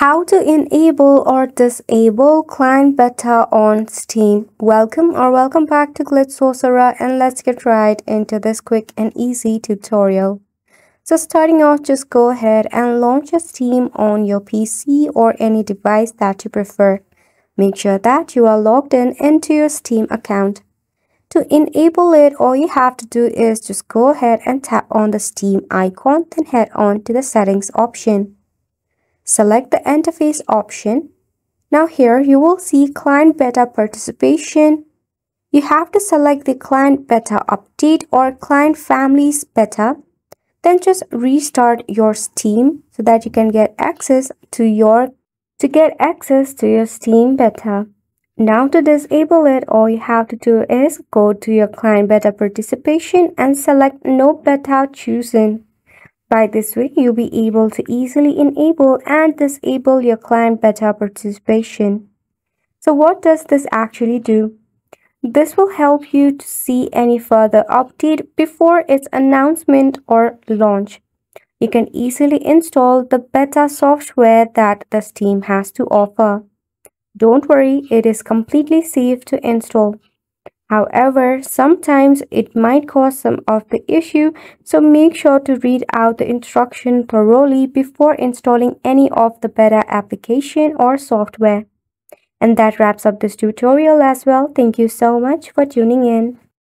How to enable or disable client beta on Steam. Welcome or welcome back to Glitch Sorcerer and let's get right into this quick and easy tutorial. So starting off, just go ahead and launch a Steam on your PC or any device that you prefer. Make sure that you are logged in into your Steam account. To enable it, all you have to do is just go ahead and tap on the Steam icon, then head on to the settings option. Select the interface option. Now here you will see client beta participation. You have to select the client beta update or client families beta. Then just restart your Steam so that you can get access to your to get access to your Steam beta. Now to disable it, all you have to do is go to your client beta participation and select no beta chosen. By this way, you'll be able to easily enable and disable your client beta participation. So what does this actually do? This will help you to see any further update before its announcement or launch. You can easily install the beta software that the Steam has to offer. Don't worry, it is completely safe to install. However, sometimes it might cause some of the issue, so make sure to read out the instruction thoroughly before installing any of the beta application or software. And that wraps up this tutorial as well. Thank you so much for tuning in.